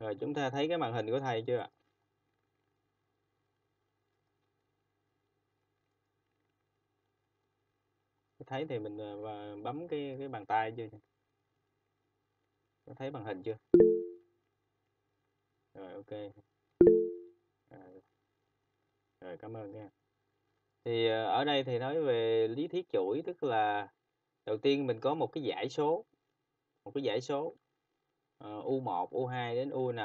Rồi chúng ta thấy cái màn hình của thầy chưa ạ? Thấy thì mình à, bấm cái cái bàn tay chưa? Có thấy màn hình chưa? Rồi ok. Rồi, rồi cảm ơn nha. Thì à, ở đây thì nói về lý thuyết chuỗi tức là đầu tiên mình có một cái giải số một cái giải số Ờ, U1, U2 đến UN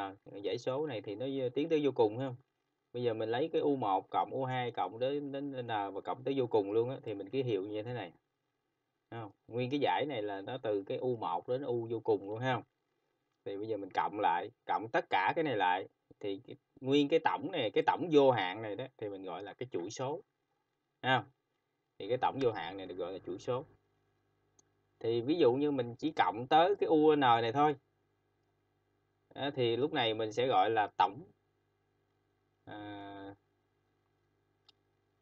dãy số này thì nó tiến tới vô cùng không? Bây giờ mình lấy cái U1 cộng U2 cộng đến đến N và cộng tới vô cùng luôn á thì mình ký hiệu như thế này. Không? Nguyên cái dãy này là nó từ cái U1 đến U vô cùng luôn ha? Thì bây giờ mình cộng lại, cộng tất cả cái này lại thì cái, nguyên cái tổng này, cái tổng vô hạn này đó thì mình gọi là cái chuỗi số. Không? Thì cái tổng vô hạn này được gọi là chuỗi số thì ví dụ như mình chỉ cộng tới cái UN này thôi thì lúc này mình sẽ gọi là tổng. À,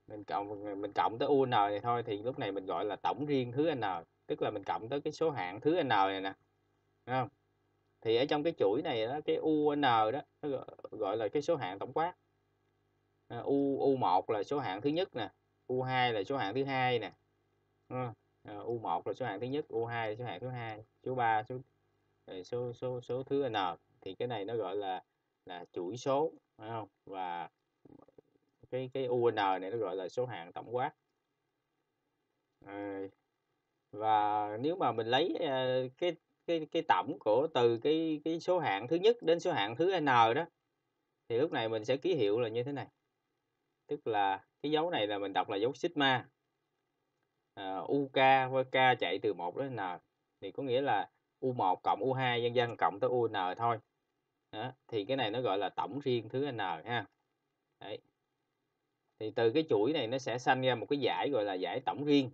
mình cộng mình cộng tới UN này thôi thì lúc này mình gọi là tổng riêng thứ N tức là mình cộng tới cái số hạng thứ N này nè Đúng không? Thì ở trong cái chuỗi này đó cái UN đó nó gọi là cái số hạng tổng quát. À, u u một là số hạng thứ nhất nè U2 là số hạng thứ hai nè à, U1 là số hạng thứ nhất, U2 là số hạng thứ hai, số 3 số số số số thứ N thì cái này nó gọi là là chuỗi số phải không? Và cái cái UN này nó gọi là số hạng tổng quát. À, và nếu mà mình lấy uh, cái cái cái tổng của từ cái cái số hạng thứ nhất đến số hạng thứ n đó thì lúc này mình sẽ ký hiệu là như thế này tức là cái dấu này là mình đọc là dấu sigma ờ, uh, UK với K chạy từ 1 đến N thì có nghĩa là U1 cộng U2 nhân dân cộng tới UN thôi. Đó. thì cái này nó gọi là tổng riêng thứ N ha. Đấy. thì từ cái chuỗi này nó sẽ sanh ra một cái giải gọi là giải tổng riêng.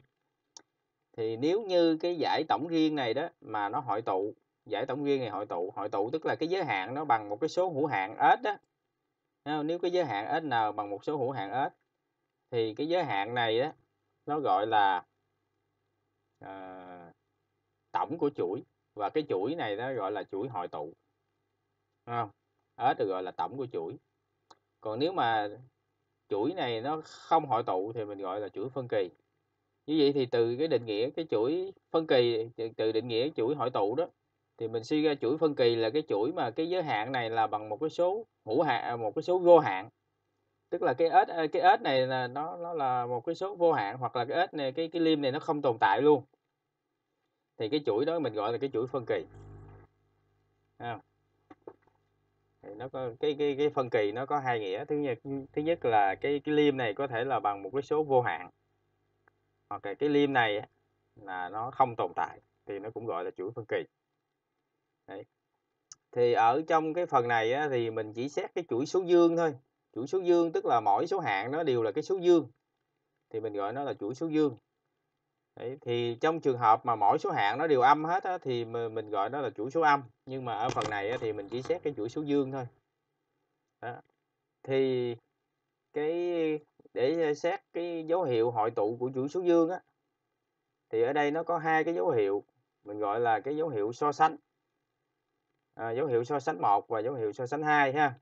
Thì nếu như cái giải tổng riêng này đó mà nó hội tụ giải tổng riêng này hội tụ hội tụ tức là cái giới hạn nó bằng một cái số hữu hạn s đó nếu cái giới hạn sn bằng một số hữu hạn s thì cái giới hạn này đó nó gọi là à, tổng của chuỗi và cái chuỗi này nó gọi là chuỗi hội tụ không? Đó, được gọi là tổng của chuỗi. Còn nếu mà chuỗi này nó không hội tụ thì mình gọi là chuỗi phân kỳ. Như vậy thì từ cái định nghĩa cái chuỗi phân kỳ, từ định nghĩa chuỗi hội tụ đó, thì mình suy ra chuỗi phân kỳ là cái chuỗi mà cái giới hạn này là bằng một cái số hữu hạn à, một cái số vô hạn. Tức là cái ếch cái ếch này là nó nó là một cái số vô hạn, hoặc là cái ếch này, cái cái lim này nó không tồn tại luôn thì cái chuỗi đó mình gọi là cái chuỗi phân kỳ. À. thì nó có cái cái cái phân kỳ nó có hai nghĩa. Thứ nhất thứ nhất là cái cái lim này có thể là bằng một cái số vô hạn. Hoặc là cái lim này là nó không tồn tại thì nó cũng gọi là chuỗi phân kỳ. Đấy. thì ở trong cái phần này á, thì mình chỉ xét cái chuỗi số dương thôi. Chuỗi số dương tức là mỗi số hạng nó đều là cái số dương. Thì mình gọi nó là chuỗi số dương. Đấy, thì trong trường hợp mà mỗi số hạng nó đều âm hết á, thì mình gọi đó là chuỗi số âm. Nhưng mà ở phần này á, thì mình chỉ xét cái chuỗi số dương thôi. Đó. thì cái để ờ, xét cái dấu hiệu hội tụ của chuỗi số dương á thì ở đây nó có hai cái dấu hiệu mình gọi là cái dấu hiệu so sánh. À, dấu hiệu so sánh một và dấu hiệu so sánh hai ha.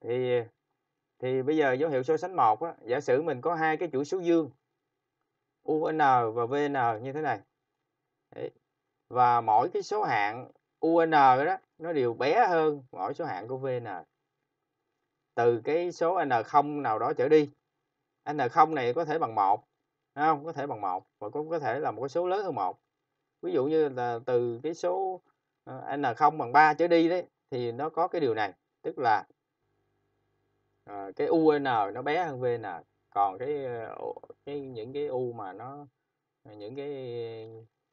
Thì thì bây giờ dấu hiệu so sánh một á, giả sử mình có hai cái chuỗi số dương UN và VN như thế này. Đấy. và mỗi cái số hạng UN đó nó đều bé hơn mỗi số hạng của VN từ cái số N0 nào đó trở đi N0 này có thể bằng 1 không? Có thể bằng 1 và cũng có thể là một cái số lớn hơn 1 ví dụ như là từ cái số ờ, N0 bằng 3 trở đi đấy thì nó có cái điều này tức là uh, cái UN nó bé hơn VN còn cái ờ, cái những cái u mà nó ờ, những cái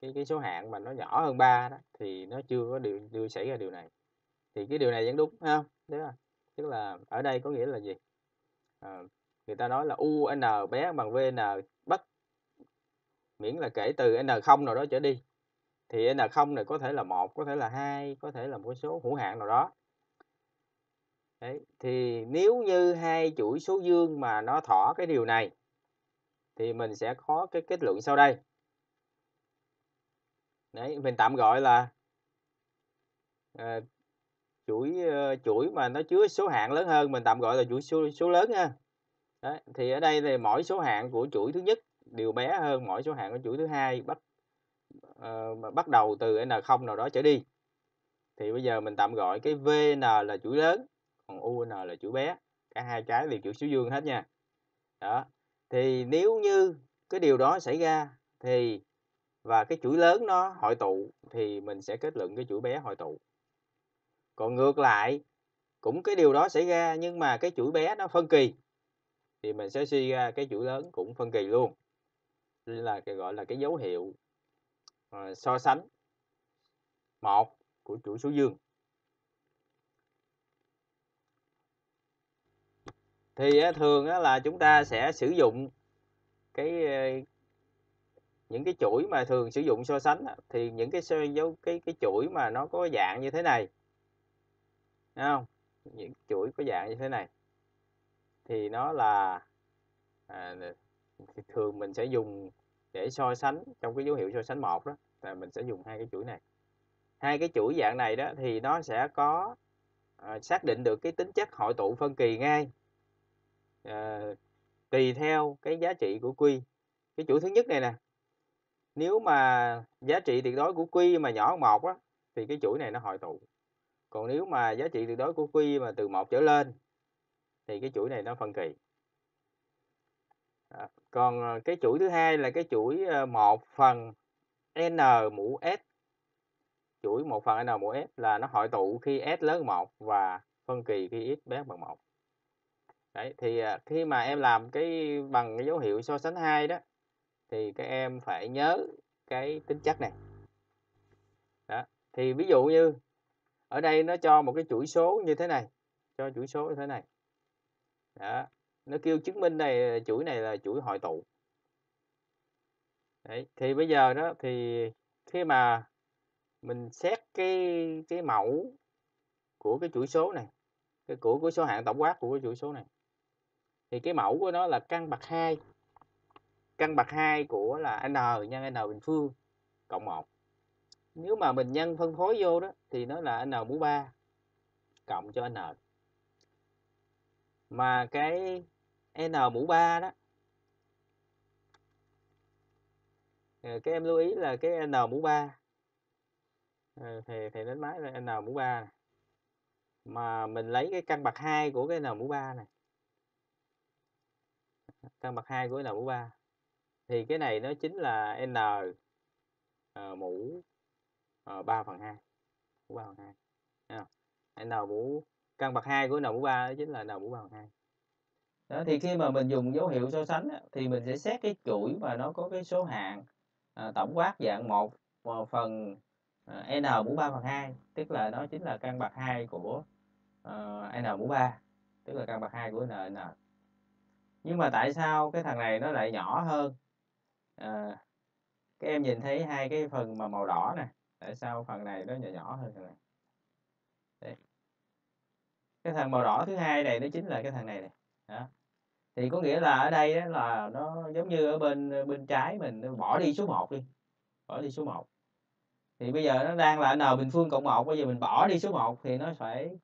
cái cái số hạng mà nó nhỏ hơn ba đó thì nó chưa có điều chưa xảy ra điều này. Thì cái điều này vẫn đúng phải không? Đấy là tức là ở đây có nghĩa là gì? À, người ta nói là u n bé bằng VN bất miễn là kể từ N0 nào đó trở đi. Thì N0 này có thể là một có thể là hai có thể là một số hữu hạn nào đó. Đấy, thì nếu như hai chuỗi số dương mà nó thỏa cái điều này thì mình sẽ có cái kết luận sau đây. Đấy, mình tạm gọi là à, chuỗi uh, chuỗi mà nó chứa số hạng lớn hơn mình tạm gọi là chuỗi số, số lớn ha. Đấy, thì ở đây thì mỗi số hạng của chuỗi thứ nhất đều bé hơn mỗi số hạng của chuỗi thứ hai bắt uh, bắt đầu từ n0 nào đó trở đi. Thì bây giờ mình tạm gọi cái vn là chuỗi lớn còn un là chuỗi bé, cả hai cái đều chuỗi số dương hết nha. Đó, thì nếu như cái điều đó xảy ra thì, và cái chuỗi lớn nó hội tụ thì mình sẽ kết luận cái chuỗi bé hội tụ. Còn ngược lại, cũng cái điều đó xảy ra nhưng mà cái chuỗi bé nó phân kỳ, thì mình sẽ suy ra cái chuỗi lớn cũng phân kỳ luôn. Đây là cái gọi là cái dấu hiệu ờ, so sánh một của chuỗi số dương. Thì thường là chúng ta sẽ sử dụng cái ờ, những cái chuỗi mà thường sử dụng so sánh thì những cái dấu cái cái chuỗi mà nó có dạng như thế này. Đấy không? Những chuỗi có dạng như thế này. Thì nó là à, thường mình sẽ dùng để so sánh trong cái dấu hiệu so sánh một đó là mình sẽ dùng hai cái chuỗi này. Hai cái chuỗi dạng này đó thì nó sẽ có à, xác định được cái tính chất hội tụ phân kỳ ngay à, tùy theo cái giá trị của quy. Cái chuỗi thứ nhất này nè nếu mà giá trị tuyệt đối của quy mà nhỏ hơn một á thì cái chuỗi này nó hội tụ. Còn nếu mà giá trị tuyệt đối của quy mà từ một trở lên thì cái chuỗi này nó phân kỳ. À, còn ờ, cái chuỗi thứ hai là cái chuỗi ờ, một phần n mũ s. Chuỗi một phần n mũ s là nó hội tụ khi s lớn hơn một và phân kỳ khi x bé bằng một đấy thì à, khi mà em làm cái bằng cái dấu hiệu so sánh hai đó thì các em phải nhớ cái tính chất này. Đó thì ví dụ như ở đây nó cho một cái chuỗi số như thế này cho chuỗi số như thế này. Đó nó kêu chứng minh này à, chuỗi này là chuỗi hội tụ. Đấy, thì bây giờ đó thì khi mà mình xét cái cái mẫu của cái chuỗi số này cái của của số hạng tổng quát của cái chuỗi số này thì cái mẫu của nó là căn bậc 2 căn bậc 2 của là n nhân n bình phương cộng 1 nếu mà mình nhân phân phối vô đó thì nó là n mũ 3 cộng cho n. Mà cái n mũ 3 đó ờ, các em lưu ý là cái n mũ 3 ờ, thì thì đến máy là n mũ 3 này. mà mình lấy cái căn bậc 2 của cái n mũ 3 này căn bậc 2 của n mũ 3 thì cái này nó chính là n uh, mũ ờ, uh, 3 phần 2 mũ 3 phần 2 Thấy n mũ căn bậc 2 của n mũ 3 đó chính là n mũ 3 phần 2 đó thì khi mà mình dùng dấu hiệu so sánh thì mình sẽ xét cái chuỗi mà nó có cái số hạng à, ờ, tổng quát dạng 1 phần à, n mũ 3 phần 2 tức là nó chính là căn bậc 2 của uh, n mũ 3 tức là căn bậc 2 của n n nhưng mà tại sao cái thằng này nó lại nhỏ hơn à, các em nhìn thấy hai cái phần mà màu đỏ nè tại sao phần này nó nhỏ nhỏ hơn thằng này Đấy. cái thằng màu đỏ thứ hai này nó chính là cái thằng này này đó. thì có nghĩa là ở đây đó là nó giống như ở bên bên trái mình bỏ đi số 1 đi bỏ đi số 1 thì bây giờ nó đang là n bình phương cộng 1 bây giờ mình bỏ đi số 1 thì nó phải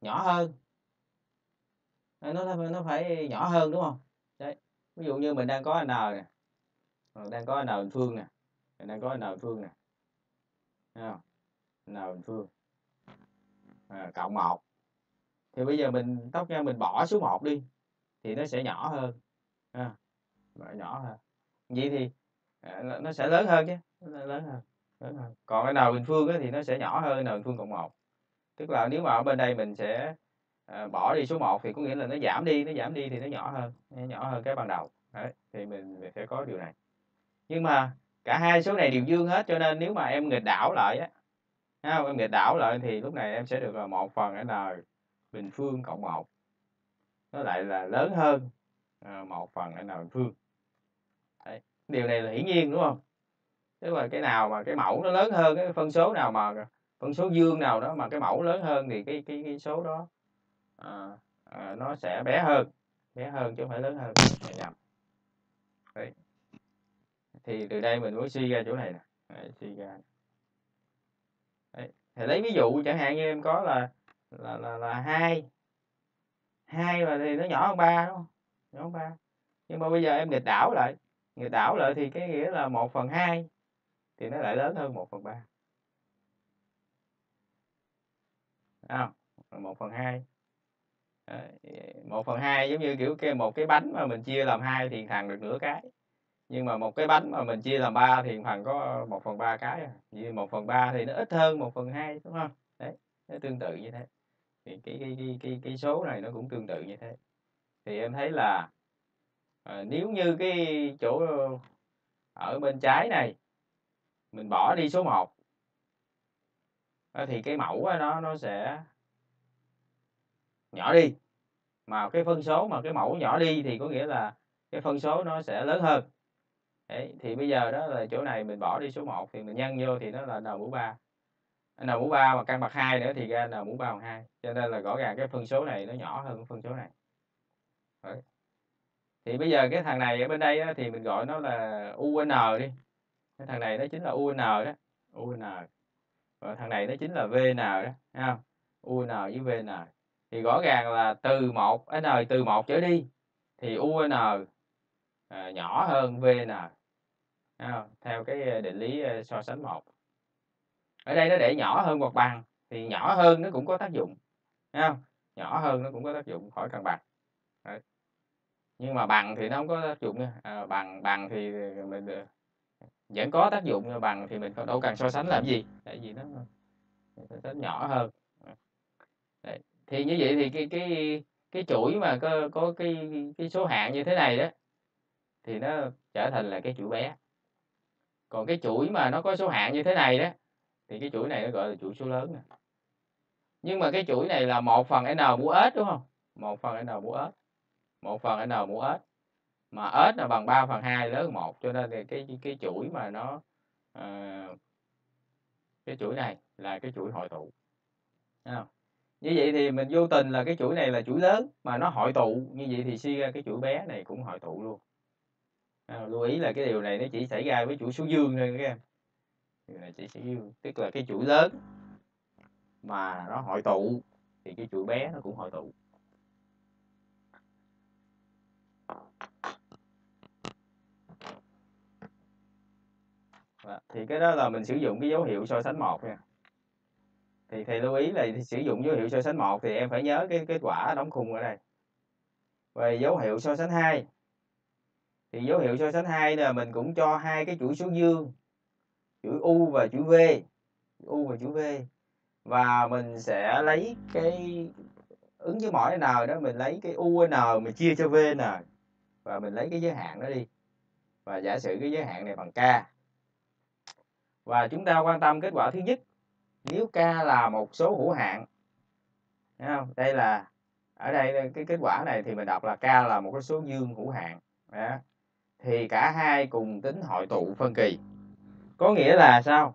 nhỏ hơn Ờ, nó nó phải nhỏ hơn đúng không? Đấy ví dụ như mình đang có n nè ờ, đang có n bình phương nè mình đang có n bình phương nè Thấy không? n bình phương à, cộng 1 thì bây giờ mình tóc ra mình bỏ số 1 đi thì nó sẽ nhỏ hơn à, nhỏ hơn. Vậy thì à, nó sẽ lớn hơn chứ nó lớn hơn lớn hơn. Còn cái nào bình phương thì nó sẽ nhỏ hơn n bình phương cộng 1 tức là nếu mà ở bên đây mình sẽ à, bỏ đi số 1 thì có nghĩa là nó giảm đi nó giảm đi thì nó nhỏ hơn nó nhỏ hơn cái ban đầu Đấy, thì mình, mình sẽ có điều này nhưng mà cả hai số này đều dương hết cho nên nếu mà em nghịch đảo lại á không? em nghịch đảo lại thì lúc này em sẽ được là một phần n bình phương cộng 1 nó lại là lớn hơn ờ, một phần n bình phương Đấy. điều này là hiển nhiên đúng không tức là cái nào mà cái mẫu nó lớn hơn cái phân số nào mà phân số dương nào đó mà cái mẫu lớn hơn thì cái cái, cái số đó à, à, nó sẽ bé hơn bé hơn chứ không phải lớn hơn nhầm. Đấy. thì từ đây mình mới suy ra chỗ này nè. Đấy, suy ra. Đấy. thì lấy ví dụ chẳng hạn như em có là là là là hai. Hai mà thì nó nhỏ hơn ba đúng không? Nhỏ hơn ba. Nhưng mà bây giờ em nghịch đảo lại. Nghịch đảo lại thì cái nghĩa là một phần hai thì nó lại lớn hơn một phần ba. Không? Một phần hai. Ờ, một phần hai giống như kiểu cái một cái bánh mà mình chia làm hai thì thằng được nửa cái. Nhưng mà một cái bánh mà mình chia làm ba thì thằng có một phần ba cái à. như một phần ba thì nó ít hơn một phần hai đúng không? Đấy nó tương tự như thế. Thì cái cái cái cái cái số này nó cũng tương tự như thế. Thì em thấy là à, nếu như cái chỗ ở bên trái này mình bỏ đi số 1 ờ, thì cái mẫu nó nó sẽ nhỏ đi mà cái phân số mà cái mẫu nhỏ đi thì có nghĩa là cái phân số nó sẽ lớn hơn. Đấy, thì bây giờ đó là chỗ này mình bỏ đi số 1 thì mình nhân vô thì nó là n mũ 3 n mũ 3 mà căn bậc 2 nữa thì ra n mũ 3 bằng 2 cho nên là rõ ràng cái phân số này nó nhỏ hơn cái phân số này. Đấy. thì bây giờ cái thằng này ở bên đây á, thì mình gọi nó là UN đi. Cái thằng này nó chính là UN đó UN và thằng này nó chính là VN đó thấy không? UN với VN thì rõ ràng là từ một n từ một trở đi thì UN à, nhỏ hơn VN không? theo cái định lý ờ, so sánh một. Ở đây nó để nhỏ hơn hoặc bằng thì nhỏ hơn nó cũng có tác dụng không? Nhỏ hơn nó cũng có tác dụng khỏi cần bằng. Đấy. nhưng mà bằng thì nó không có tác dụng nha. À, bằng bằng thì mình ờ, vẫn có tác dụng bằng thì mình đâu cần so sánh làm gì tại vì nó so sánh nhỏ hơn thì như vậy thì cái cái cái chuỗi mà có có cái cái số hạng như thế này đó thì nó trở thành là cái chuỗi bé còn cái chuỗi mà nó có số hạng như thế này đó thì cái chuỗi này nó gọi là chuỗi số lớn nè. Nhưng mà cái chuỗi này là một phần n mũ s đúng không? Một phần n mũ s một phần n mũ s mà s là bằng 3 phần 2 lớn một cho nên thì cái cái chuỗi mà nó uh, cái chuỗi này là cái chuỗi hội tụ. Không? Như vậy thì mình vô tình là cái chuỗi này là chuỗi lớn mà nó hội tụ. Như vậy thì suy ra cái chuỗi bé này cũng hội tụ luôn. À, lưu ý là cái điều này nó chỉ xảy ra với chuỗi số dương thôi các em. Điều này chỉ xảy dương tức là cái chuỗi lớn mà nó hội tụ thì cái chuỗi bé nó cũng hội tụ. Thì cái đó là mình sử dụng cái dấu hiệu so sánh một nha thì thầy lưu ý là sử dụng dấu hiệu so sánh một thì em phải nhớ cái kết quả đóng khung ở đây. Về dấu hiệu so sánh hai, thì dấu hiệu so sánh hai là mình cũng cho hai cái chuỗi số dương chuỗi u và chuỗi v u và chuỗi v. Và mình sẽ lấy cái ứng với mỗi n đó, mình lấy cái un mình chia cho vn và mình lấy cái giới hạn đó đi. Và giả sử cái giới hạn này bằng k. Và chúng ta quan tâm kết quả thứ nhất nếu k là một số hữu hạn Thấy không? đây là ở đây cái kết quả này thì mình đọc là k là một cái số dương hữu hạn. Đó. Thì cả hai cùng tính hội tụ phân kỳ. Có nghĩa là sao?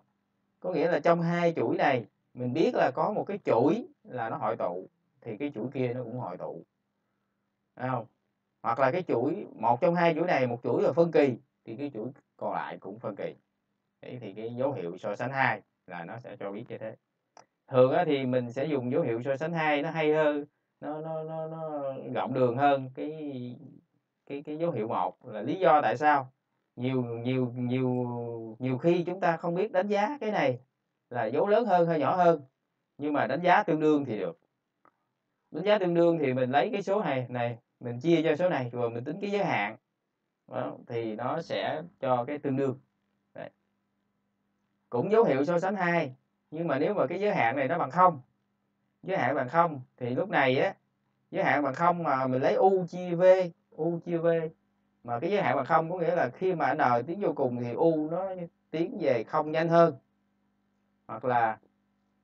Có nghĩa là trong hai chuỗi này mình biết là có một cái chuỗi là nó hội tụ thì cái chuỗi kia nó cũng hội tụ. Thấy không? Hoặc là cái chuỗi một trong hai chuỗi này một chuỗi là phân kỳ thì cái chuỗi còn lại cũng phân kỳ. Đấy, thì cái dấu hiệu so sánh hai là nó sẽ cho biết như thế. Thường á, thì mình sẽ dùng dấu hiệu so sánh hai nó hay hơn nó nó nó, nó rộng đường hơn cái cái cái dấu hiệu một là lý do tại sao. Nhiều nhiều nhiều nhiều khi chúng ta không biết đánh giá cái này là dấu lớn hơn hay nhỏ hơn nhưng mà đánh giá tương đương thì được. Đánh giá tương đương thì mình lấy cái số này này mình chia cho số này rồi mình tính cái giới hạn. Đó, thì nó sẽ cho cái tương đương cũng dấu hiệu so sánh hai. Nhưng mà nếu mà cái giới hạn này nó bằng không, giới hạn bằng không thì lúc này á, giới hạn bằng không mà mình lấy u chia v, u chia v mà cái giới hạn bằng không có nghĩa là khi mà n tiến vô cùng thì u nó tiến về không nhanh hơn. Hoặc là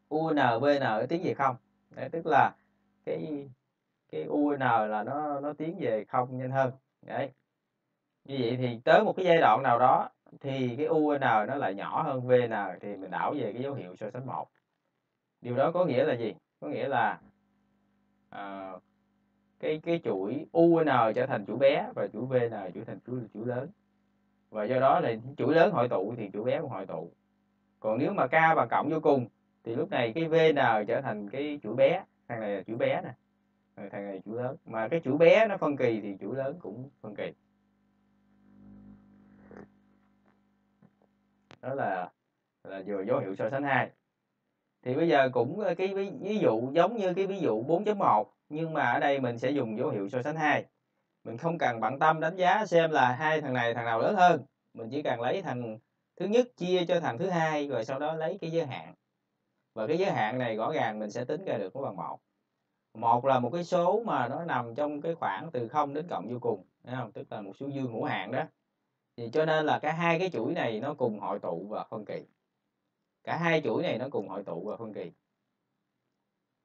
u n v n tiến về không. Đấy, tức là cái cái u n là nó nó tiến về không nhanh hơn. Đấy. Như vậy thì tới một cái giai đoạn nào đó thì cái un nó lại nhỏ hơn vn thì mình đảo về cái dấu hiệu so sánh một. Điều đó có nghĩa là gì? Có nghĩa là uh, cái cái chuỗi UN trở thành chuỗi bé và chuỗi VN trở thành chuỗi chuỗi lớn. Và do đó là chuỗi lớn hội tụ thì chuỗi bé cũng hội tụ. Còn nếu mà k và cộng vô cùng thì lúc này cái vn trở thành cái chuỗi bé? Thằng này là chuỗi bé nè. Ờ, thằng này chuỗi lớn. Mà cái chuỗi bé nó phân kỳ thì chuỗi lớn cũng phân kỳ. Đó là là vừa dấu hiệu so sánh hai. Thì bây giờ cũng ờ, cái ví, ví dụ giống như cái ví dụ 4.1 nhưng mà ở đây mình sẽ dùng dấu hiệu so sánh hai. Mình không cần bận tâm đánh giá xem là hai thằng này thằng nào lớn hơn. Mình chỉ cần lấy thằng thứ nhất chia cho thằng thứ hai rồi sau đó lấy cái giới hạn. Và cái giới hạn này rõ ràng mình sẽ tính ra được nó bằng một. Một là một cái số mà nó nằm trong cái khoảng từ 0 đến cộng vô cùng thấy không? Tức là một số dương hữu hạn đó thì cho nên là cả hai cái chuỗi này nó cùng hội tụ và phân kỳ. Cả hai chuỗi này nó cùng hội tụ và phân kỳ.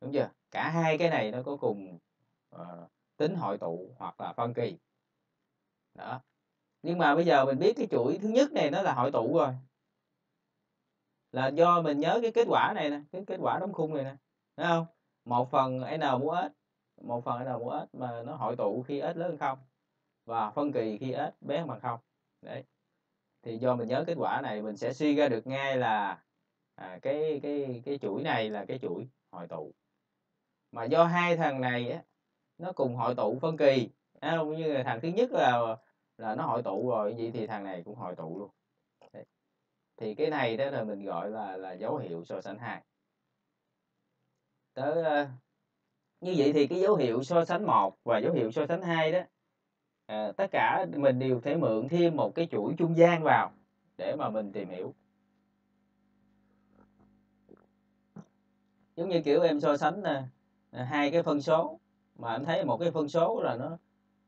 Đúng chưa? Cả hai cái này nó có cùng uh, tính hội tụ hoặc là phân kỳ. Đó. Nhưng mà bây giờ mình biết cái chuỗi thứ nhất này nó là hội tụ rồi. Là do mình nhớ cái kết quả này nè cái kết quả đóng khung này nè thấy không? Một phần n mũ s một phần n mũ s mà nó hội tụ khi s lớn hơn không và phân kỳ khi s bé bằng không đấy. Thì do mình nhớ kết quả này mình sẽ suy ra được ngay là à, cái cái cái chuỗi này là cái chuỗi hội tụ. Mà do hai thằng này á, nó cùng hội tụ phân kỳ không như là thằng thứ nhất là là nó hội tụ rồi vậy thì thằng này cũng hội tụ luôn. Đấy. thì cái này đó là mình gọi là là dấu hiệu so sánh hai. Tới uh, như vậy thì cái dấu hiệu so sánh một và dấu hiệu so sánh hai đó à, tất cả mình đều thể mượn thêm một cái chuỗi trung gian vào để mà mình tìm hiểu giống như kiểu em so sánh nè à, hai cái phân số mà em thấy một cái phân số là nó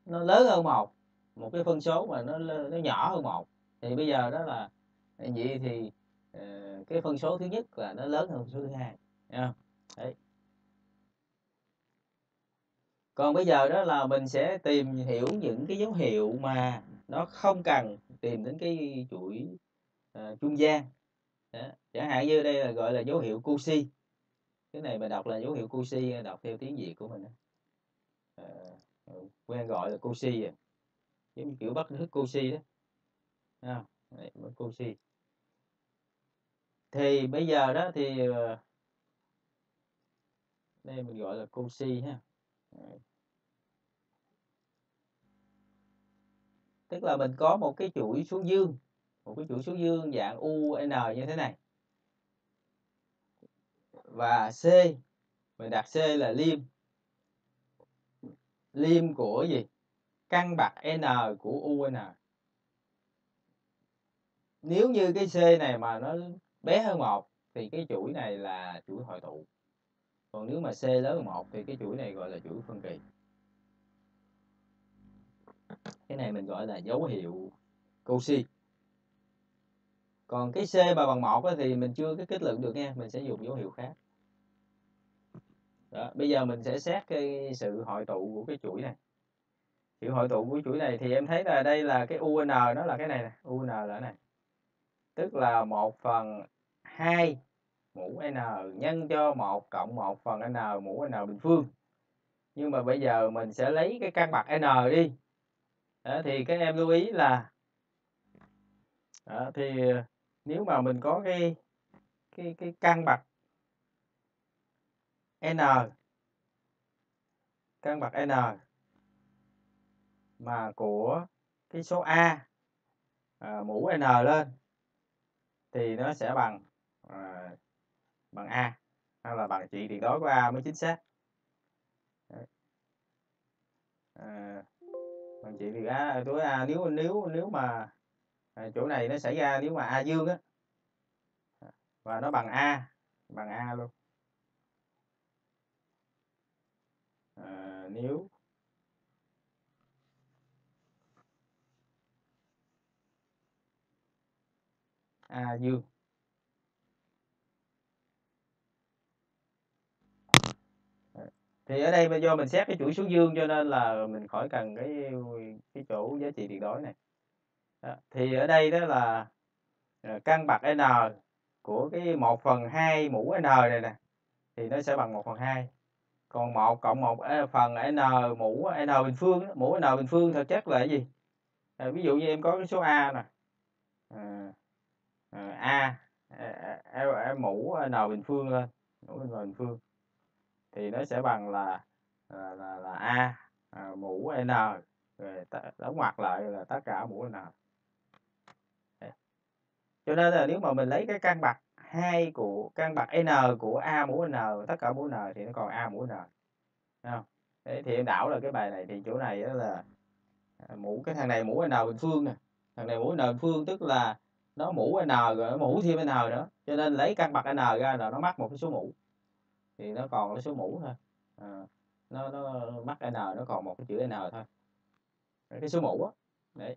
nó lớn hơn một một cái phân số mà nó nó nhỏ hơn một thì bây giờ đó là vậy thì à, cái phân số thứ nhất là nó lớn hơn số thứ hai? Đấy còn bây giờ đó là mình sẽ tìm hiểu những cái dấu hiệu mà nó không cần tìm đến cái chuỗi uh, trung gian. Đó. chẳng hạn như đây là gọi là dấu hiệu cusi cái này mình đọc là dấu hiệu cusi đọc theo tiếng Việt của mình uh, quen gọi là cusi à giống như kiểu bắt thức cusi đó. À, cusi thì bây giờ đó thì uh, đây mình gọi là cusi ha tức là mình có một cái chuỗi số dương, một cái chuỗi số dương dạng UN như thế này. Và C, mình đặt C là liêm liêm của gì? Căn bậc n của un nếu như cái c này mà nó bé hơn một, thì cái chuỗi này là chuỗi hội tụ còn nếu mà c lớn hơn một thì cái chuỗi này gọi là chuỗi phân kỳ. Cái này mình gọi là dấu hiệu Cauchy còn cái C mà bằng một thì mình chưa cái kết luận được nha mình sẽ dùng dấu hiệu khác. Đó, bây giờ mình sẽ xét cái sự hội tụ của cái chuỗi này. Sự hội tụ của chuỗi này thì em thấy là đây là cái UN nó là cái này nè UN là cái này. Tức là một phần 2 mũ N nhân cho 1 cộng 1 phần N mũ N bình phương. Nhưng mà bây giờ mình sẽ lấy cái căn bậc N đi. Đó, thì các em lưu ý là đó, thì ờ, nếu mà mình có cái cái cái căn bậc n căn bậc n mà của cái số a à, mũ n lên thì nó sẽ bằng à, bằng a hay là bằng trị tuyệt đối của a mới chính xác. À, bằng trị tuyệt a đối a nếu nếu nếu mà à, chỗ này nó xảy ra nếu mà a dương á và nó bằng a bằng a luôn. À, nếu a dương thì ở đây do mình xét cái chuỗi số dương cho nên là mình khỏi cần cái cái chỗ giá trị tuyệt đối này. Đó. thì ở đây đó là ờ, căn bậc n của cái 1 phần 2 mũ n này nè thì nó sẽ bằng 1 phần 2 còn 1 cộng 1 ờ, phần n mũ n bình phương mũ n bình phương thực chất là cái gì? À, ví dụ như em có cái số a nè à, à, a, a mũ n bình phương lên mũ n bình phương thì nó sẽ bằng là là là, là a à, mũ n rồi đóng ngoặc lại là tất cả mũ n. Cho nên là nếu mà mình lấy cái căn bậc hai của căn bậc n của a mũ n tất cả mũ n thì nó còn a mũ n. Không? Đấy, thì em đảo là cái bài này thì chỗ này đó là à, mũ cái thằng này mũ n bình phương nè. Thằng này mũ n bình phương tức là nó mũ n rồi mũ thêm n nữa. Cho nên lấy căn bậc n ra là nó mắc một cái số mũ thì nó còn cái số mũ thôi. À, nó nó mắc n nó còn một cái chữ n thôi. Cái số mũ á đấy.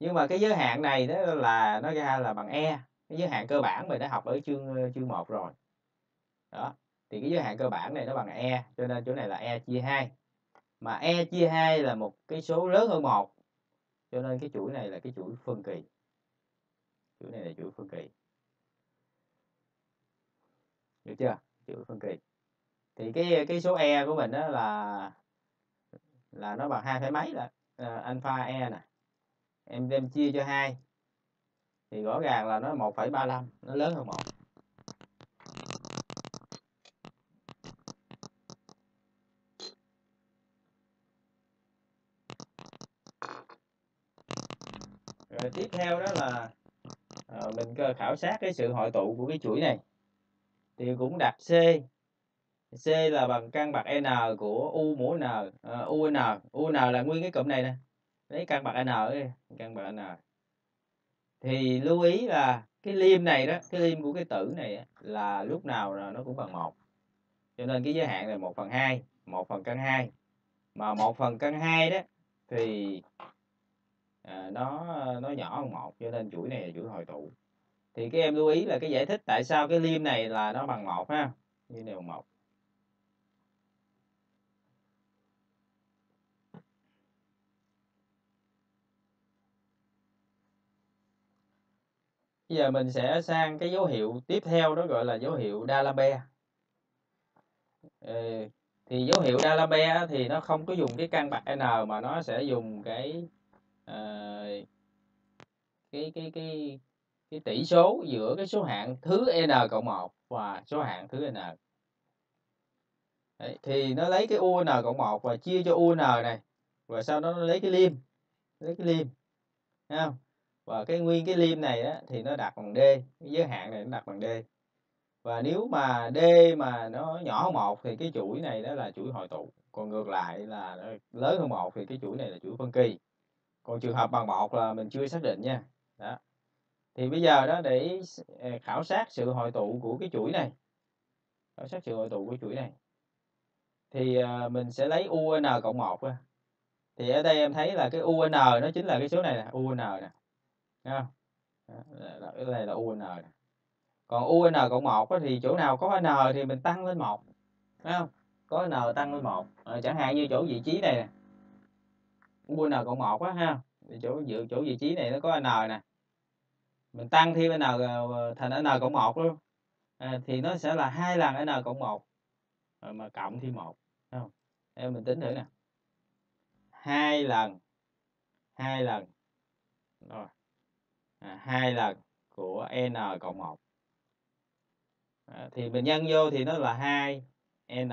Nhưng mà cái giới hạn này đó là nó ra là bằng e. Cái giới hạn cơ bản mình đã học ở chương chương một rồi. Đó thì cái giới hạn cơ bản này nó bằng e cho nên chỗ này là e chia 2 mà e chia 2 là một cái số lớn hơn một cho nên cái chuỗi này là cái chuỗi phân kỳ. Chuỗi này là chuỗi phân kỳ. Được chưa? Chuỗi phân kỳ thì cái cái số e của mình đó là là nó bằng hai phẩy mấy là uh, alpha e nè. Em đem chia cho hai. Thì rõ ràng là nó 1,35 nó lớn hơn một. Rồi tiếp theo đó là uh, mình khảo sát cái sự hội tụ của cái chuỗi này thì cũng đặt C. C là bằng căn bậc N của U mũ N ờ, uh, UN UN là nguyên cái cụm này nè. Lấy căn bậc n đi căn bậc n. Thì lưu ý là cái liêm này đó cái liêm của cái tử này là lúc nào là nó cũng bằng một. Cho nên cái giới hạn là một phần hai một phần căn hai. Mà một phần căn hai đó thì à, nó nó nhỏ hơn một cho nên chuỗi này là chuỗi hồi tụ thì các em lưu ý là cái giải thích tại sao cái liêm này là nó bằng một ha như này bằng một Bây giờ mình sẽ sang cái dấu hiệu tiếp theo đó gọi là dấu hiệu D'Alembert. Ừ, ờ, thì dấu hiệu D'Alembert thì nó không có dùng cái căn bậc n mà nó sẽ dùng cái uh, cái cái cái cái tỷ số giữa cái số hạng thứ n cộng 1 và số hạng thứ n. Đấy, thì nó lấy cái UN cộng 1 và chia cho UN này và sau đó nó lấy cái liêm lấy cái liêm thấy không? Và cái nguyên cái lim này á, thì nó đặt bằng d cái giới hạn này nó đặt bằng d. Và nếu mà d mà nó nhỏ hơn một thì cái chuỗi này đó là chuỗi hội tụ còn ngược lại là lớn hơn một thì cái chuỗi này là chuỗi phân kỳ. Còn trường hợp bằng một là mình chưa xác định nha. Đó thì bây giờ đó để ờ, khảo sát sự hội tụ của cái chuỗi này khảo sát sự hội tụ của chuỗi này thì ờ, mình sẽ lấy UN cộng 1 ra thì ở đây em thấy là cái UN nó chính là cái số này nè UN nè Thấy không? cái này là UN nè Còn UN cộng 1 thì chỗ nào có N thì mình tăng lên 1. Thấy không? Có N tăng lên 1. À, ờ, chẳng hạn như chỗ vị trí này nè. UN cộng 1 á ha. Chỗ dự chỗ vị trí này nó có N nè. Mình tăng thêm N thành N cộng 1 luôn. À, thì nó sẽ là hai lần N cộng 1 rồi mà cộng thêm 1. Không? Em mình tính thử nè. hai lần hai lần rồi à, hai lần của n cộng 1 à, thì mình nhân vô thì nó là 2 n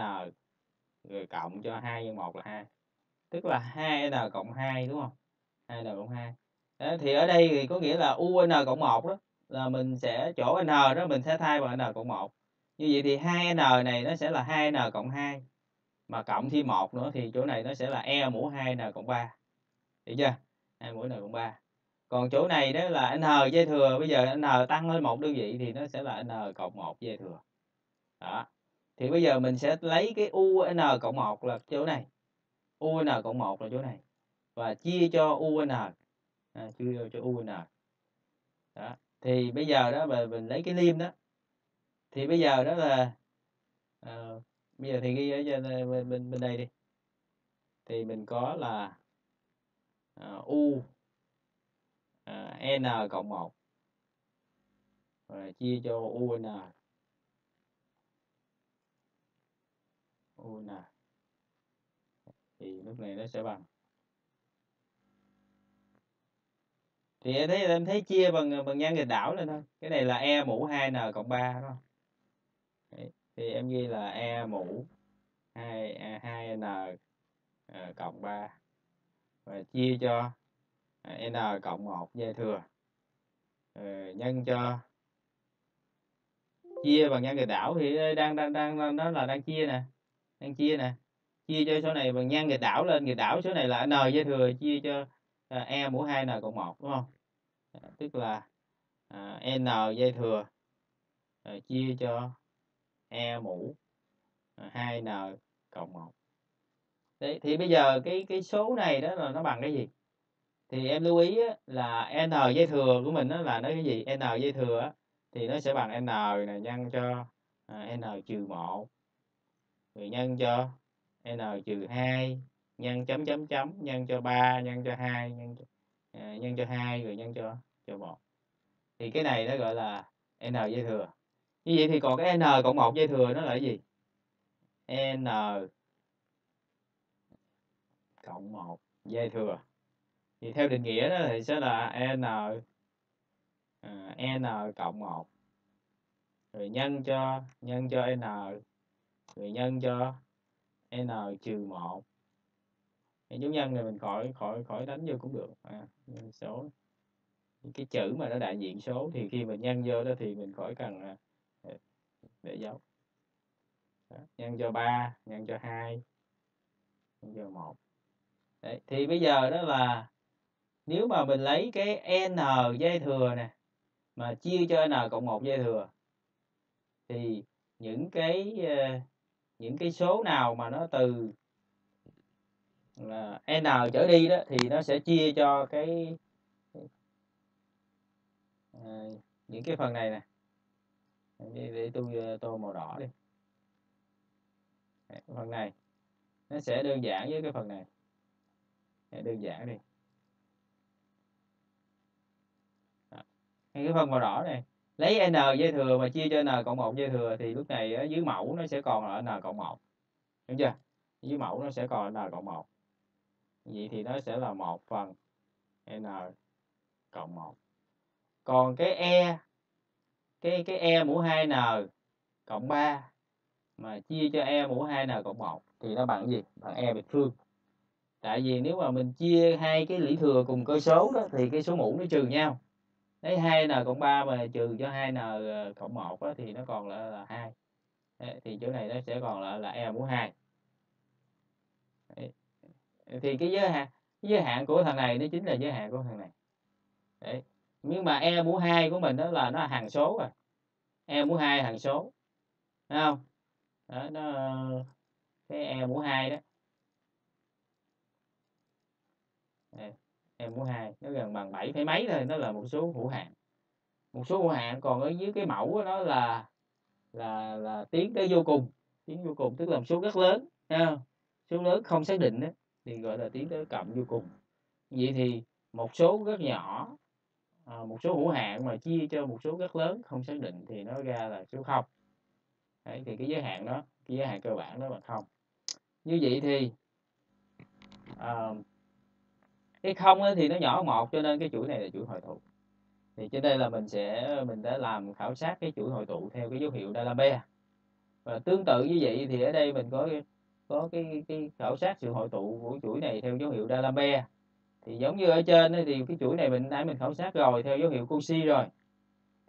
rồi cộng cho 2 nhân 1 là 2 tức là 2n cộng 2 đúng không 2n cộng 2 thì ở đây thì có nghĩa là un cộng 1 đó, là mình sẽ chỗ n đó mình sẽ thay bằng n cộng 1 như vậy thì 2n này nó sẽ là 2n cộng 2 mà cộng thêm 1 nữa thì chỗ này nó sẽ là e mũ 2n cộng 3 hiểu chưa? 2 mũ n cộng 3 còn chỗ này đó là n dây thừa, bây giờ n tăng lên một đơn vị thì nó sẽ là n cộng 1 dây thừa. Đó. Thì bây giờ mình sẽ lấy cái un cộng 1 là chỗ này. Un cộng 1 là chỗ này. Và chia cho un à, chia cho un đó thì bây giờ đó mà mình lấy cái liêm đó thì bây giờ đó là à, bây giờ thì ghi ở trên ờ, bên, bên bên đây đi. Thì mình có là à, u à, n cộng 1 rồi chia cho un un thì lúc này nó sẽ bằng. Thì em thấy em thấy chia bằng bằng nhân nghịch đảo lên thôi. Cái này là e mũ 2n cộng 3 đúng không? Đấy. thì em ghi là e mũ 2 2n à, à, cộng 3 và chia cho à, n cộng 1 dây thừa. Nhân cho. Chia bằng nhân nghịch đảo thì đang đang đang đó là đang chia nè đang chia nè. Chia cho số này bằng nhân nghịch đảo lên nghịch đảo số này là n dây thừa chia cho à, e mũ 2 n cộng 1 đúng không? Ờ, tức là à, n dây thừa à, chia cho e mũ à, 2n cộng 1 Đấy, thì bây giờ cái cái số này đó là nó bằng cái gì? Thì em lưu ý á, là n dây thừa của mình đó là nó cái gì? N dây thừa á, thì nó sẽ bằng n này nhân cho à, n trừ 1 rồi nhân cho n trừ 2 nhân chấm chấm chấm nhân cho 3 nhân cho 2 nhân cho, Ờ, nhân cho 2 rồi nhân cho cho 1 thì cái này nó gọi là n dây thừa. Như vậy thì còn cái n cộng 1 dây thừa nó là cái gì? N cộng 1 dây thừa. Thì theo định nghĩa đó thì sẽ là n ờ, n cộng 1 rồi nhân cho nhân cho n, rồi nhân cho n trừ 1 thì dấu nhân này mình khỏi khỏi khỏi đánh vô cũng được. À, số. Cái chữ mà nó đại diện số thì khi mình nhân vô đó thì mình khỏi cần à, để dấu đó, nhân cho 3 nhân cho 2 nhân cho 1 Đấy, thì bây giờ đó là nếu mà mình lấy cái n dây thừa nè mà chia cho n cộng 1 dây thừa thì những cái ờ, những cái số nào mà nó từ là n trở đi đó thì nó sẽ chia cho cái à, những cái phần này nè. Để, để tôi ờ, tô màu đỏ đi. Phần này nó sẽ đơn giản với cái phần này. Đơn giản đi. Cái phần màu đỏ này lấy n dây thừa mà chia cho n cộng một dây thừa thì lúc này ở dưới mẫu nó sẽ còn là n cộng một. Đúng chưa? Dưới mẫu nó sẽ còn là n cộng một vậy thì nó sẽ là một phần n cộng 1 còn cái e cái cái e mũ 2n cộng 3 mà chia cho e mũ 2n cộng 1 thì nó bằng gì? Bằng e bình phương. Tại vì nếu mà mình chia hai cái lũy thừa cùng cơ số đó thì cái số mũ nó trừ nhau. Đấy 2n cộng 3 mà trừ cho 2n ờ, cộng 1 đó, thì nó còn là, là 2 Đấy, thì chỗ này nó sẽ còn là là e mũ 2 Đấy thì cái giới hạn giới hạn của thằng này nó chính là giới hạn của thằng này. Đấy. nhưng mà e mũ 2 của mình đó là nó hàng số rồi e mũ 2 hàng số. Thấy không? Đó, nó cái e mũ 2 đó. Đây, em mũ 2 nó gần bằng 7 phẩy mấy thôi nó là một số hữu hạn. Một số hữu hạn còn ở dưới cái mẫu nó là là là tiến tới vô cùng. Tiến vô cùng tức là một số rất lớn ha số lớn không xác định đó, thì gọi là tiến tới cộng vô cùng. Vậy thì một số rất nhỏ à, một số hữu hạn mà chia cho một số rất lớn không xác định thì nó ra là số không. Đấy, thì cái giới hạn đó cái giới hạn cơ bản đó là không. Như vậy thì à, cái không thì nó nhỏ một cho nên cái chuỗi này là chuỗi hội tụ. Thì trên đây là mình sẽ mình đã làm khảo sát cái chuỗi hội tụ theo cái dấu hiệu D'Alembert và tương tự như vậy thì ở đây mình có có cái cái khảo sát sự hội tụ của chuỗi này theo dấu hiệu D'Alembert thì giống như ở trên thì cái chuỗi này mình nãy mình khảo sát rồi theo dấu hiệu Cauchy rồi.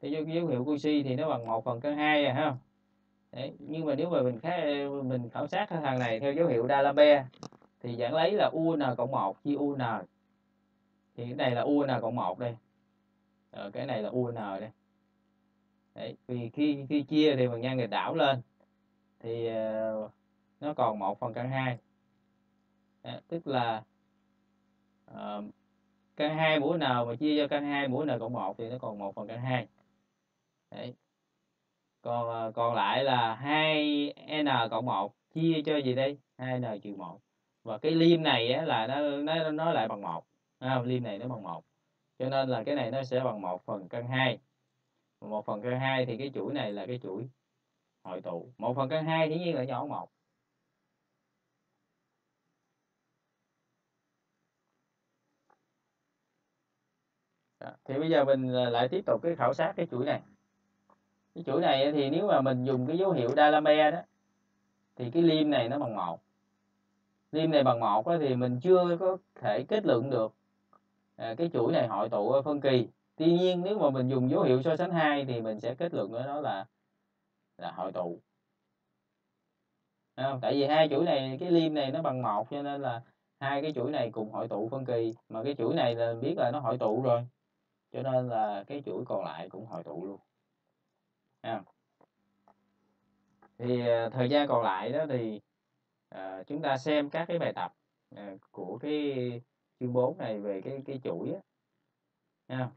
Theo dấu hiệu Cauchy thì nó bằng một phần căn hai à ha. Đấy. nhưng mà nếu mà mình khá mình khảo sát thằng này theo dấu hiệu D'Alembert thì dạng lấy là UN cộng 1 chia UN thì cái này là UN cộng 1 đây. Rồi cái này là UN đây. Đấy, vì khi khi chia thì bằng nhân người đảo lên. Thì uh, nó còn một phần căn hai. À, tức là à, căn hai mũi nào mà chia cho căn hai mũi n cộng một thì nó còn một phần căn hai. Đấy. còn ờ, còn lại là 2 n cộng 1 chia cho gì đây? 2 n trừ 1 và cái lim này á, là nó nó nó lại bằng một. À, lim này nó bằng một. Cho nên là cái này nó sẽ bằng một phần căn hai. Một phần căn hai thì cái chuỗi này là cái chuỗi hội tụ. Một phần căn hai dĩ nhiên là nhỏ một. Thì bây giờ mình à, lại tiếp tục cái khảo sát cái chuỗi này. Cái chuỗi này thì nếu mà mình dùng cái dấu hiệu Dalame đó, thì cái liêm này nó bằng một. Liêm này bằng một thì mình chưa có thể kết luận được à, cái chuỗi này hội tụ ở phân kỳ. Tuy nhiên nếu mà mình dùng dấu hiệu so sánh hai thì mình sẽ kết luận đó là là hội tụ. Không? tại vì hai chuỗi này, cái liêm này nó bằng một cho nên là hai cái chuỗi này cùng hội tụ phân kỳ. Mà cái chuỗi này là biết là nó hội tụ rồi cho nên là cái chuỗi còn lại cũng hội tụ luôn à. thì ờ, thời gian còn lại đó thì à, chúng ta xem các cái bài tập à, của cái chương 4 này về cái cái chuỗi á à.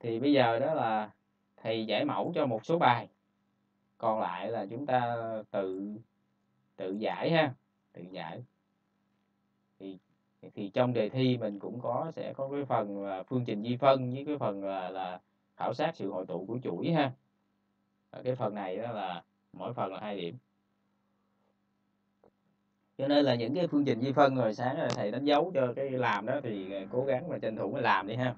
thì bây giờ đó là thầy giải mẫu cho một số bài còn lại là chúng ta tự tự giải ha tự giải thì trong đề thi mình cũng có sẽ có cái phần là phương trình di phân với cái phần là, là khảo sát sự hội tụ của chuỗi ha. Ở cái phần này đó là mỗi phần là hai điểm. Cho nên là những cái phương trình di phân rồi sáng rồi thầy đánh dấu cho cái làm đó thì ờ, cố gắng mà tranh thủ mà làm đi ha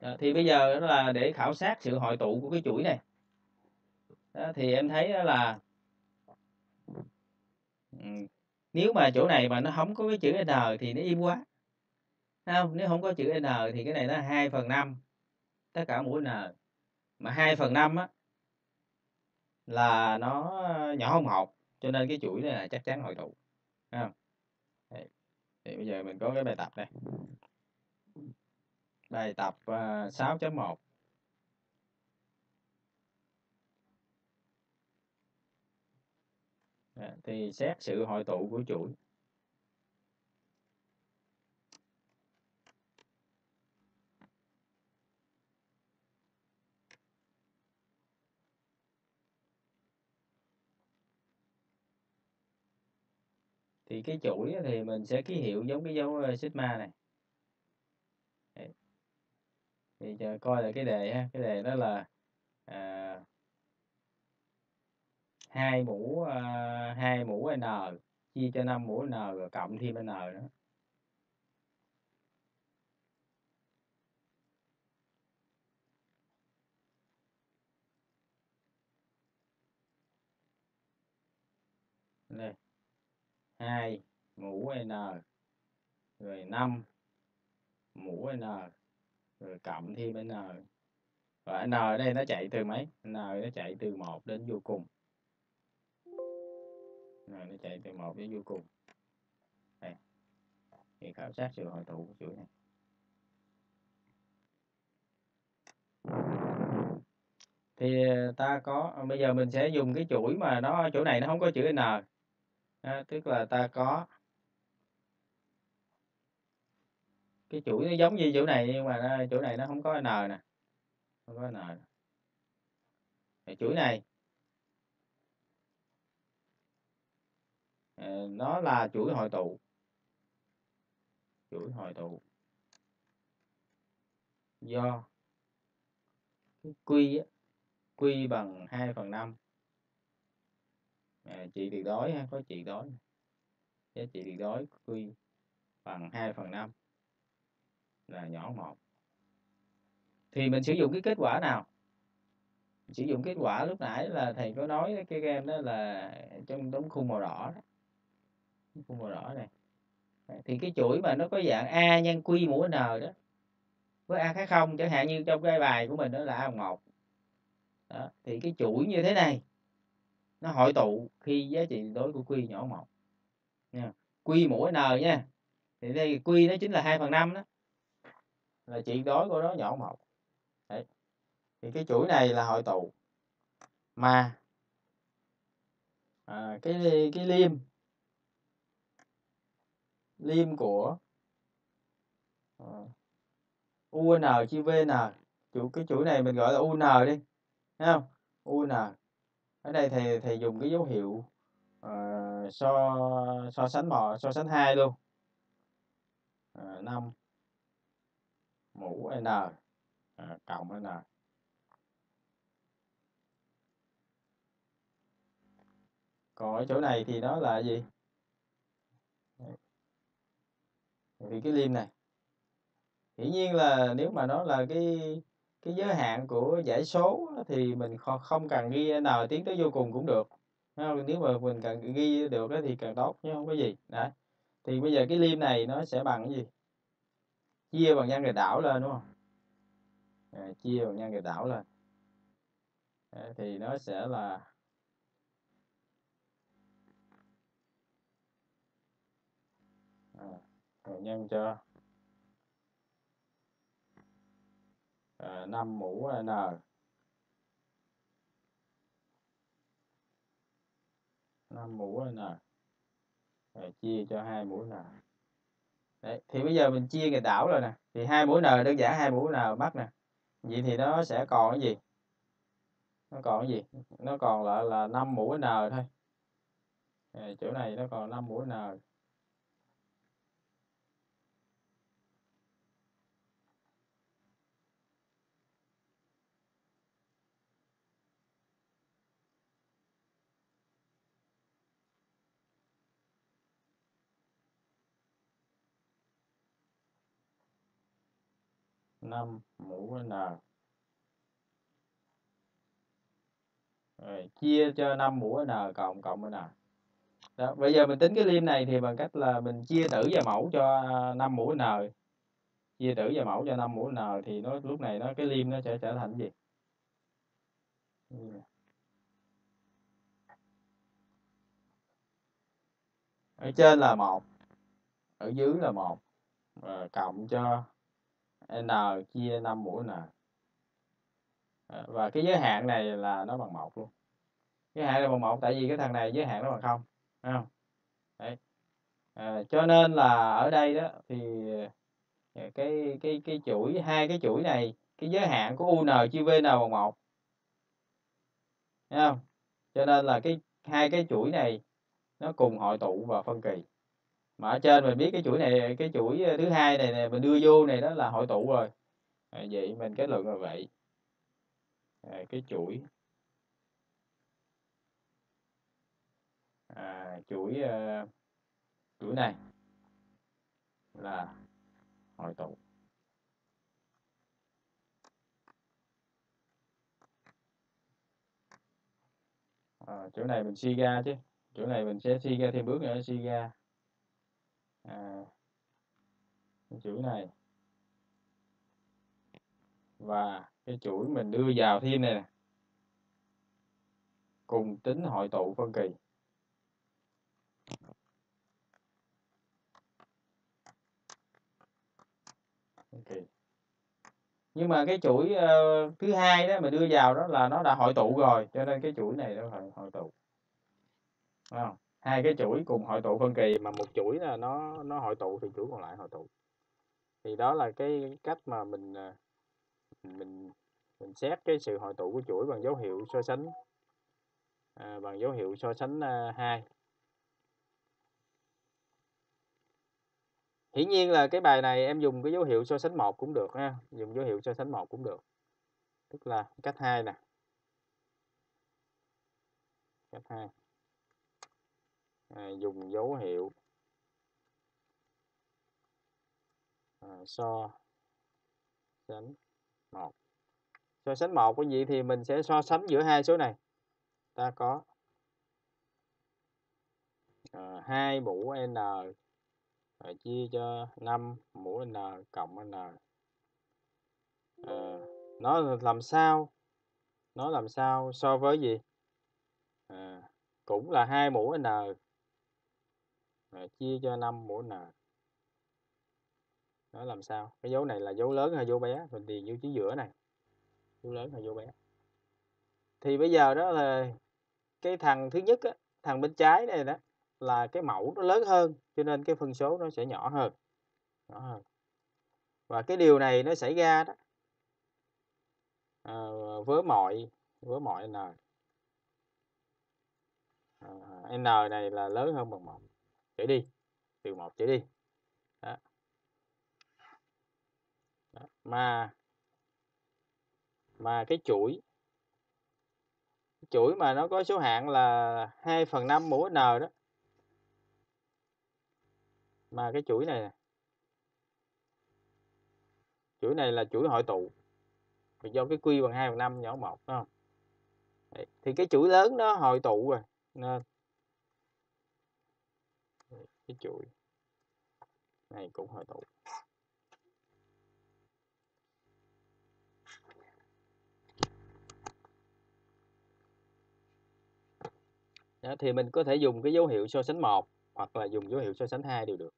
à, thì bây giờ đó là để khảo sát sự hội tụ của cái chuỗi này. Đó, thì em thấy đó là ừ, nếu mà chỗ này mà nó không có cái chữ n thì nó im quá. Không? Nếu không có chữ n thì cái này nó hai phần năm tất cả mũi n. Mà hai phần năm á là nó nhỏ hơn một cho nên cái chuỗi này là chắc chắn hội tụ. Không? thì bây giờ mình có cái bài tập này bài tập à, 6.1 à, thì xét sự hội tụ của chuỗi. Thì cái chuỗi thì mình sẽ ký hiệu giống cái dấu ờ, sigma này thì chờ coi lại cái đề ha. Cái đề đó là à, hai mũ à, hai mũ n chia cho 5 mũ n rồi cộng thêm n nữa. Đây. Hai mũ n rồi 5 mũ n rồi cộng thêm n. Và n ở đây nó chạy từ mấy? N nó chạy từ 1 đến vô cùng. Rồi nó chạy từ 1 đến vô cùng. Đây. Thì khảo sát sự hội tụ của chuỗi này. Thì ờ, ta có ờ, bây giờ mình sẽ dùng cái chuỗi mà nó chỗ này nó không có chữ n. À, tức là ta có cái chuỗi nó giống như chỗ này nhưng mà nó, chỗ này nó không có n nè không có n Thì chuỗi này. Ờ, nó là chuỗi hội tụ. Chuỗi hội tụ. Do quy quy bằng 2 phần 5 à, trị tuyệt đối ha có trị đối giá trị tuyệt đối quy bằng 2 phần 5 là nhỏ một. Thì mình sử dụng cái kết quả nào? Sử dụng kết quả lúc nãy là thầy có nói cái game đó là trong đống khung màu đỏ đó. Khung màu đỏ này. Thì cái chuỗi mà nó có dạng a nhân q mũ n đó, với a khác không, chẳng hạn như trong cái bài của mình đó là a một. Đó. thì cái chuỗi như thế này, nó hội tụ khi giá trị đối của q nhỏ một. Nha q mũ n nha. Thì đây q nó chính là 2 phần 5 đó là chuyện đối của nó nhỏ một. Đấy. thì cái chuỗi này là hội tụ. Mà à, cái cái liêm. Liêm của ờ, uh, UN chia VN chủ cái chuỗi này mình gọi là UN đi thấy không? UN ở đây thầy thầy dùng cái dấu hiệu uh, so so sánh mò so sánh hai luôn. Ờ, uh, 5 mũ n à, cộng n còn ở chỗ này thì nó là gì? Thì cái lim này. Dĩ nhiên là nếu mà nó là cái cái giới hạn của giải số thì mình không cần ghi n tiến tới vô cùng cũng được. Nếu mà mình cần ghi được thì càng tốt chứ không có gì. Đấy. Thì bây giờ cái lim này nó sẽ bằng cái gì chia bằng nhân gạch đảo lên đúng không? À, chia bằng nhân gạch đảo lên. À, thì nó sẽ là à, nhân cho à, 5 mũ n. Năm mũ n. Rồi chia cho hai mũ n. Đấy, thì bây giờ mình chia nghịch đảo rồi nè thì hai mũi n đơn giản hai mũi n mắc nè. Vậy thì nó sẽ còn cái gì? Nó còn cái gì? Nó còn lại là 5 mũi n thôi. À, chỗ này nó còn 5 mũi n 5 mũ n rồi chia cho 5 mũ n cộng cộng n đó, bây giờ mình tính cái lim này thì bằng cách là mình chia tử và mẫu cho à, 5 mũ n chia tử và mẫu cho 5 mũ n thì nó lúc này nó cái lim nó sẽ trở thành gì? Ở trên là một ở dưới là một cộng cho n chia 5 mũ n và cái giới hạn này là nó bằng một luôn. Giới hạn là bằng một tại vì cái thằng này giới hạn nó bằng không phải không? Đấy. À, cho nên là ở đây đó thì ờ, cái cái cái chuỗi hai cái chuỗi này cái giới hạn của un chia vn bằng một. Thấy không? Cho nên là cái hai cái chuỗi này nó cùng hội tụ và phân kỳ mà ở trên mình biết cái chuỗi này cái chuỗi ờ, thứ hai này, này mình đưa vô này đó là hội tụ rồi. À, vậy mình kết luận là vậy. À, cái chuỗi. À, chuỗi uh, chuỗi này là hội tụ. À, chỗ này mình suy ra chứ. Chỗ này mình sẽ suy ra thêm bước nữa suy ra à, cái chuỗi này và cái chuỗi mình đưa vào thêm này nè cùng tính hội tụ phân kỳ okay. nhưng mà cái chuỗi uh, thứ hai đó mình đưa vào đó là nó đã hội tụ rồi cho nên cái chuỗi này nó phải hội tụ Đúng không? Hai cái chuỗi cùng hội tụ phân kỳ. Mà một chuỗi là nó nó hội tụ thì chuỗi còn lại hội tụ. Thì đó là cái cách mà mình à, mình mình xét cái sự hội tụ của chuỗi bằng dấu hiệu so sánh. À, bằng dấu hiệu so sánh uh, hai. Hiển nhiên là cái bài này em dùng cái dấu hiệu so sánh một cũng được ha. Dùng dấu hiệu so sánh một cũng được. Tức là cách hai nè. Cách hai à, dùng dấu hiệu. À, so sánh một. So sánh một cái gì thì mình sẽ so sánh giữa hai số này. Ta có à, 2 mũ n rồi chia cho 5 mũ n cộng n. À, nó làm sao? Nó làm sao so với gì? À, cũng là hai mũ n à, chia cho 5 mũ n nó làm sao? Cái dấu này là dấu lớn hay dấu bé? Mình điền vô chính giữa này. Dấu lớn hay dấu bé? Thì bây giờ đó là cái thằng thứ nhất á, thằng bên trái này đó là cái mẫu nó lớn hơn cho nên cái phân số nó sẽ nhỏ hơn. Nhỏ hơn. Và cái điều này nó xảy ra đó ờ, à, với mọi với mọi n. À, n này là lớn hơn bằng một trở đi, từ một trở đi đó. Đó. mà mà cái chuỗi chuỗi mà nó có số hạng là 2 phần 5 mũ N đó. Mà cái chuỗi này. Chuỗi này là chuỗi hội tụ. Vì do cái quy bằng 2 phần 5 nhỏ 1 đúng không? Đấy. Thì cái chuỗi lớn nó hội tụ rồi, nên cái chuỗi này cũng hồi tụ. Đó, thì mình có thể dùng cái dấu hiệu so sánh một hoặc là dùng dấu hiệu so sánh hai đều được.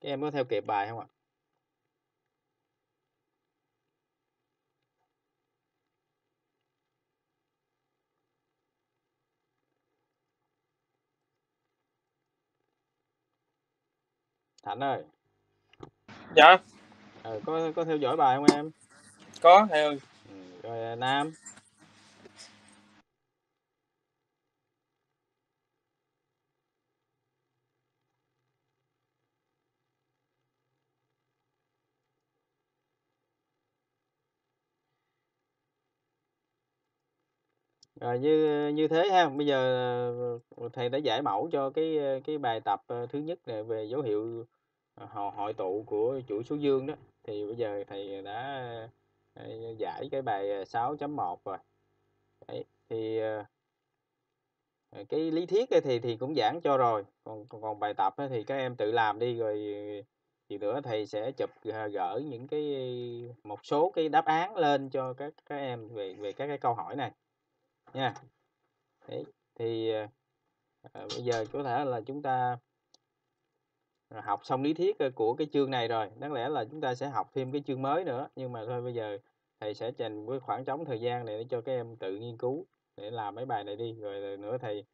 Các em có theo kịp bài không ạ? Thạnh ơi. Dạ. Ừ, có có theo dõi bài không em? Có thầy ơi. Ừ, rồi à, Nam. Rồi như như thế ha, bây giờ ờ, thầy đã giải mẫu cho cái cái bài tập thứ nhất là về dấu hiệu hội, hội tụ của chuỗi số dương đó. Thì bây giờ thầy đã ờ, giải cái bài ờ, 6.1 rồi. Đấy, thì ờ, cái lý thuyết thì thì cũng giảng cho rồi. Còn còn, còn bài tập thì các em tự làm đi rồi thì nữa thầy sẽ chụp gỡ những cái một số cái đáp án lên cho các các em về về các cái câu hỏi này nha Đấy. thì à, bây giờ có thể là chúng ta học xong lý thuyết ờ, của cái chương này rồi, đáng lẽ là chúng ta sẽ học thêm cái chương mới nữa. Nhưng mà thôi bây giờ thầy sẽ dành cái khoảng trống thời gian này để cho các em tự nghiên cứu, để làm mấy bài này đi. Rồi ờ, nữa thầy